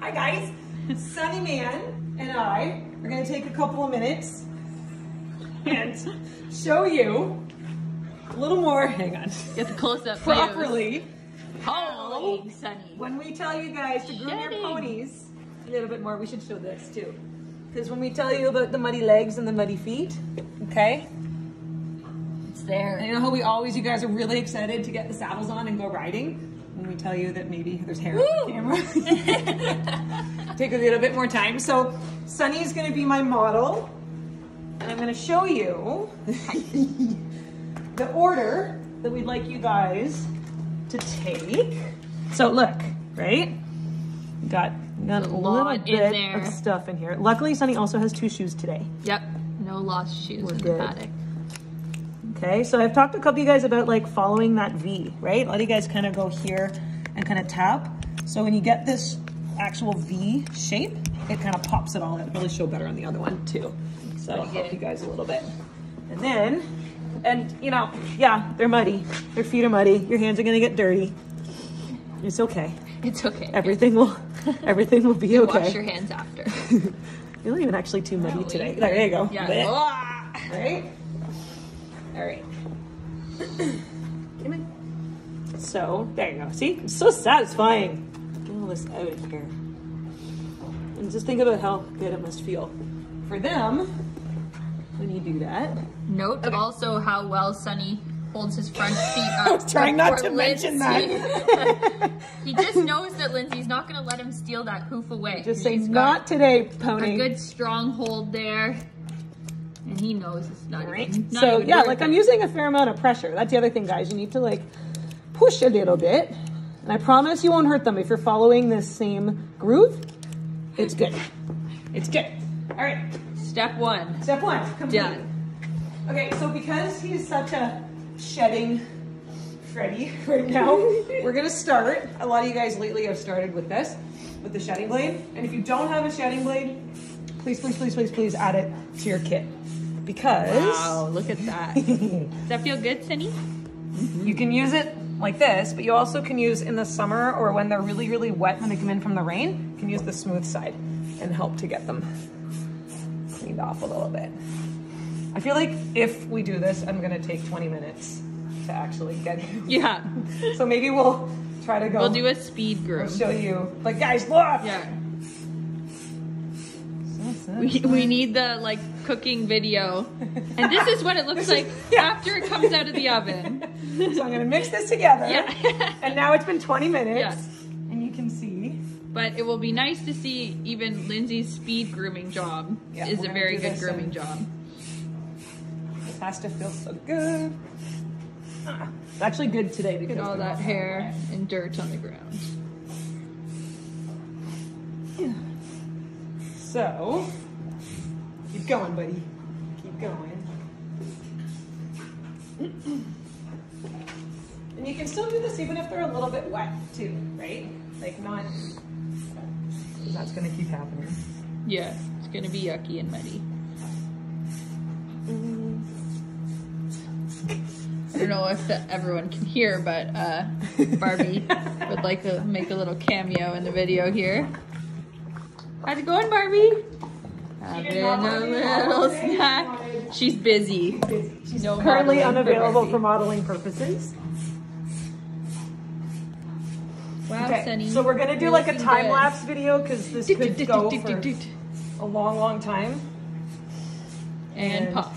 Hi guys. Sunny Man and I are gonna take a couple of minutes and show you a little more, hang on, Get the close up properly Holy Sunny. when we tell you guys to groom your ponies a little bit more, we should show this too. Because when we tell you about the muddy legs and the muddy feet, okay? It's And there. you know how we always, you guys are really excited to get the saddles on and go riding? We tell you that maybe there's hair on the camera. Take a little bit more time. So Sunny's gonna be my model. And I'm gonna show you the order that we'd like you guys to take. So look, right? Got, got a little bit there. of stuff in here. Luckily, Sunny also has two shoes today. Yep. No lost shoes We're in good. the paddock. Okay, so I've talked to a couple of you guys about like following that V, right? A lot of you guys kind of go here and kind of tap. So when you get this actual V shape, it kind of pops it all out. It'll really show better on the other one too. So I'll help you guys a little bit. And then, and you know, yeah, they're muddy. Their feet are muddy. Your hands are gonna get dirty. It's okay. It's okay. Everything will, everything will be okay. Wash your hands after. You're not even actually too muddy today. There you go. Yeah. Ah. Right? All right. Come in. So, there you go. See? It's so satisfying. Get all this out of here. And just think about how good it must feel for them when you do that. Note also how well Sunny holds his front feet up. I was trying not to mention Lindsay. he just knows that Lindsay's not going to let him steal that hoof away. Just say, He's not today, today, a good strong hold there. And he knows it's not Right? even, not So, even yeah, like it. I'm using a fair amount of pressure. That's the other thing, guys. You need to like push a little bit. And I promise you won't hurt them if you're following this same groove. It's good. It's good. All right. Step one. Step one, complete. Done. Okay, so because he's such a shedding Freddy right now, we're gonna start. A lot of you guys lately have started with this, with the shedding blade. And if you don't have a shedding blade, please, please, please, please, please add it to your kit. Because Wow, look at that. Does that feel good, Sunny? Mm-hmm. you can use it like this, but you also can use in the summer or when they're really, really wet when they come in from the rain, you can use the smooth side and help to get them cleaned off a little bit. I feel like if we do this, I'm gonna take 20 minutes to actually get it. Yeah. So maybe we'll try to go. We'll do a speed I'll show you. Like, guys, look! Yeah. We, we need the like cooking video. And this is what it looks like yeah. after it comes out of the oven. So I'm gonna mix this together. Yeah. and now it's been 20 minutes. Yeah. And you can see. But it will be nice to see even Lindsay's speed grooming job Yeah, is a very good grooming in- job. This has to feel so good. Ah, it's actually good today because all that hair and dirt on the ground. So, keep going, buddy. Keep going. And you can still do this even if they're a little bit wet too, right? Like not, because that's gonna keep happening. Yeah, it's gonna be yucky and muddy. I don't know if that everyone can hear, but uh, Barbie would like to make a little cameo in the video here. How's it going, Barbie? Having a little snack. She's busy. Busy. She's No currently modeling for unavailable for modeling purposes. Wow, Okay, Sunny. so we're gonna do like a time lapse video because this could go for a long, long time. And And- pop.